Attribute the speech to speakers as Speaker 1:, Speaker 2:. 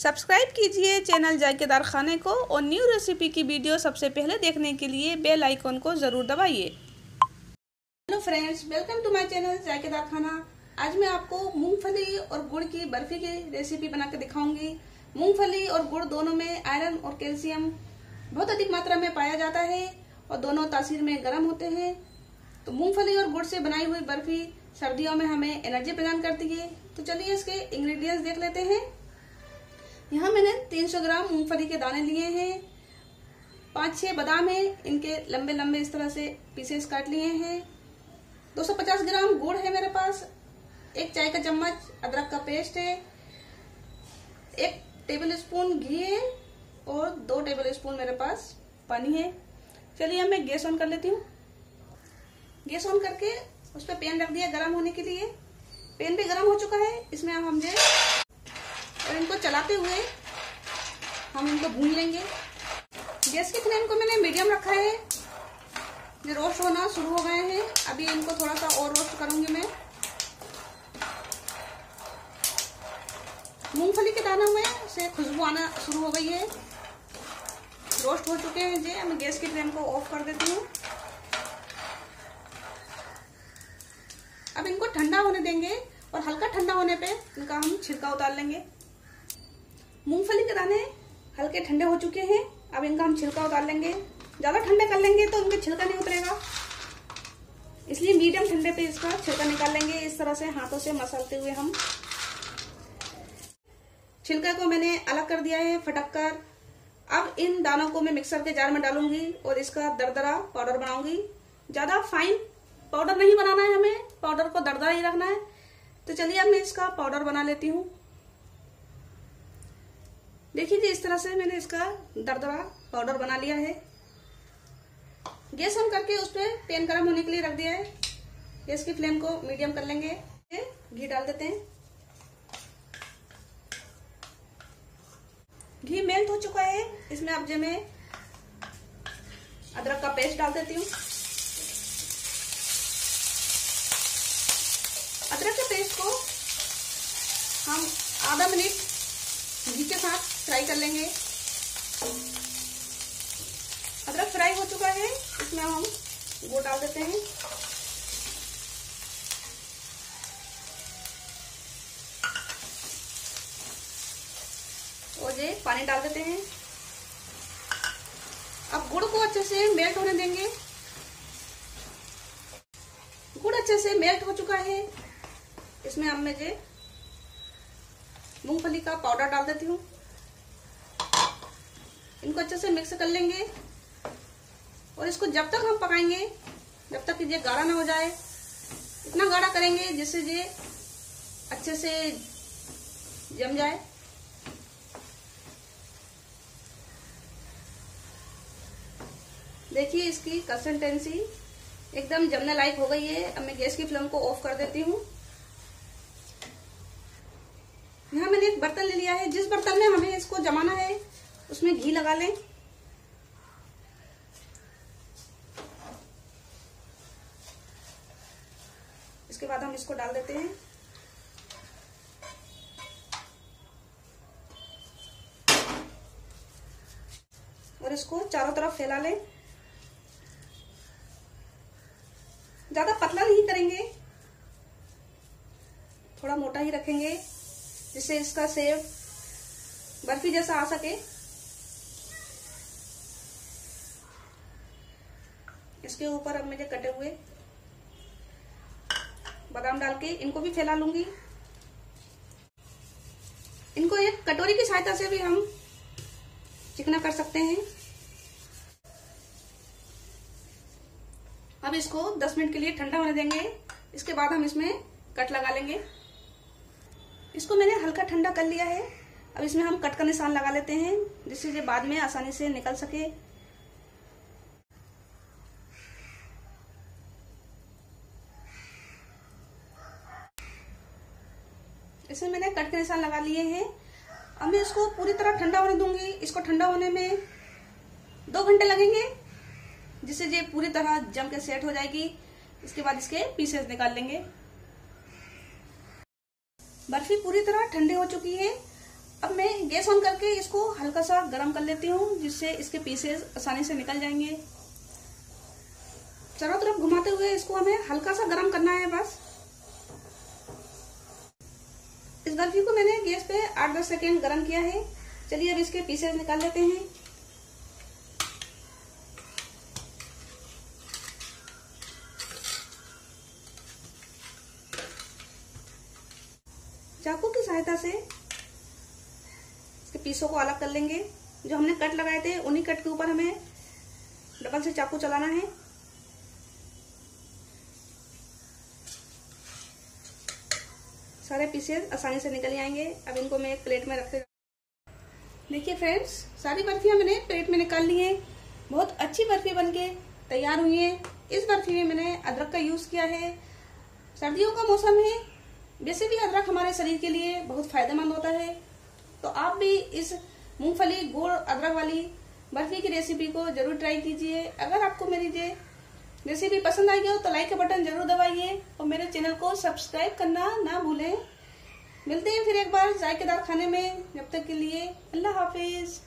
Speaker 1: Subscribe कीजिए channel जायकेदार खाने को और न्यू रेसिपी की वीडियो सबसे पहले देखने के लिए बेल आइकॉन को ज़रूर दबाइए। Hello friends, welcome to my channel जायकेदार खाना। आज मैं आपको मूंगफली और गुड़ की बर्फ़ी की रेसिपी बना के दिखाऊँगी। मूंगफली और गुड़ दोनों में आयरन और कैल्शियम बहुत अधिक मात्रा में पाया जाता है और दोनों तासीर में गर्म होते हैं। तो मूंगफली और गुड़ से बनाई हुई बर्फ़ी सर्दियों में हमें एनर्जी प्रदान करती है। तो चलिए इसके इंग्रेडिएंट्स देख लेते हैं। यहाँ मैंने 300 ग्राम मूंगफली के दाने लिए हैं। पाँच छह बादाम है, इनके लंबे लंबे इस तरह से पीसेस काट लिए हैं। 250 ग्राम गुड़ है मेरे पास। एक चाय का चम्मच, अदरक का पेस्ट है। एक टेबल स्पून घी है और दो टेबल स्पून मेरे पास पानी है। चलिए मैं गैस ऑन कर लेती हूँ। गैस ऑन करके उस पर पैन रख दिया गर्म होने के लिए। पैन भी गर्म हो चुका है, इसमें हम जो और इनको चलाते हुए हम इनको भून लेंगे। गैस की फ्लेम को मैंने मीडियम रखा है। ये रोस्ट होना शुरू हो गए हैं। अभी इनको थोड़ा सा और रोस्ट करूँगी मैं। मूंगफली के दानों में से खुशबू आना शुरू हो गई है। रोस्ट हो चुके हैं जी। मैं गैस की फ्लेम को ऑफ़ कर देती हूँ। अब इनको ठंडा होने देंगे और हल्का ठंडा होने पे इनका हम छिलका उतार लेंगे। मूंगफली के दाने हल्के ठंडे हो चुके हैं। अब इनका हम छिलका उतार लेंगे। ज़्यादा ठंडे कर लेंगे तो उनके छिलका नहीं उतरेगा। इसलिए मीडियम ठंडे पे इसका छिलका निकाल लेंगे। इस तरह से हाथों से मसलते हुए हम छिलका को मैंने अलग कर दिया है फटक कर अब इन दानों को मैं मिक्सर के जार में डालूँगी और इसका दरदरा पाउडर बनाऊँगी। ज़्यादा फाइन पाउडर नहीं बनाना है हमें। पाउडर को दरदरा ही रखना है। तो चलिए अब मैं इसका पाउडर बना लेती हूँ। देखिए जी, इस तरह से मैंने इसका दरदरा पाउडर बना लिया है। गैस ऑन करके उस पर पैन गर्म होने के लिए रख दिया है। गैस की फ्लेम को मीडियम कर लेंगे। घी डाल देते हैं। घी मेल्ट हो चुका है। इसमें अब जो मैं अदरक का पेस्ट डाल देती हूँ। अदरक के पेस्ट को हम आधा मिनट घी के साथ फ्राई कर लेंगे। अदरक फ्राई हो चुका है। इसमें हम गुड़ डाल देते हैं। और ये पानी डाल देते हैं। अब गुड़ को अच्छे से मेल्ट होने देंगे। गुड़ अच्छे से मेल्ट हो चुका है। इसमें अब मैं जे मूंगफली का पाउडर डाल देती हूँ। इनको अच्छे से मिक्स कर लेंगे। और इसको जब तक हम पकाएँगे, जब तक ये गाढ़ा ना हो जाए, इतना गाढ़ा करेंगे जिससे ये अच्छे से जम जाए। देखिए इसकी कंसिस्टेंसी एकदम जमने लायक हो गई है। अब मैं गैस की फ्लेम को ऑफ़ कर देती हूँ। यहाँ मैंने एक बर्तन ले लिया है। जिस बर्तन में हमें इसको जमाना है उसमें घी लगा लें। इसके बाद हम इसको डाल देते हैं। और इसको चारों तरफ़ फैला लें। ज़्यादा पतला नहीं करेंगे। थोड़ा मोटा ही रखेंगे, जिससे इसका सेव बर्फ़ी जैसा आ सके। इसके ऊपर अब मुझे कटे हुए बादाम डाल के इनको भी फैला लूँगी। इनको एक कटोरी की सहायता से भी हम चिकना कर सकते हैं। अब इसको 10 मिनट के लिए ठंडा होने देंगे। इसके बाद हम इसमें कट लगा लेंगे। इसको मैंने हल्का ठंडा कर लिया है। अब इसमें हम कट का निशान लगा लेते हैं, जिससे ये बाद में आसानी से निकल सके। इसमें मैंने कट के निशान लगा लिए हैं। अब मैं इसको पूरी तरह ठंडा होने दूँगी। इसको ठंडा होने में दो घंटे लगेंगे, जिससे ये पूरी तरह जम के सेट हो जाएगी। इसके बाद इसके पीसेस निकाल लेंगे। बर्फ़ी पूरी तरह ठंडी हो चुकी है। अब मैं गैस ऑन करके इसको हल्का सा गर्म कर लेती हूँ, जिससे इसके पीसेस आसानी से निकल जाएँगे। चारों तरफ़ घुमाते हुए इसको हमें हल्का सा गर्म करना है बस। इस बर्फ़ी को मैंने गैस पे आठ दस सेकेंड गर्म किया है। चलिए अब इसके पीसेस निकाल लेते हैं। चाकू की सहायता से इसके पीसों को अलग कर लेंगे। जो हमने कट लगाए थे, उन्हीं कट के ऊपर हमें डबल से चाकू चलाना है। सारे पीसेस आसानी से निकल जाएँगे अब इनको मैं एक प्लेट में रखते देखिए फ्रेंड्स सारी बर्फियाँ मैंने प्लेट में निकाल ली है। बहुत अच्छी बर्फ़ी बनके तैयार हुई है। इस बर्फ़ी में मैंने अदरक का यूज़ किया है। सर्दियों का मौसम है। वैसे भी अदरक हमारे शरीर के लिए बहुत फ़ायदेमंद होता है। तो आप भी इस मूंगफली गोल अदरक वाली बर्फ़ी की रेसिपी को ज़रूर ट्राई कीजिए। अगर आपको मेरी ये रेसिपी पसंद आई हो तो लाइक का बटन ज़रूर दबाइए और मेरे चैनल को सब्सक्राइब करना ना भूलें। मिलते हैं फिर एक बार जायकेदार खाने में। जब तक के लिए अल्लाह हाफिज़।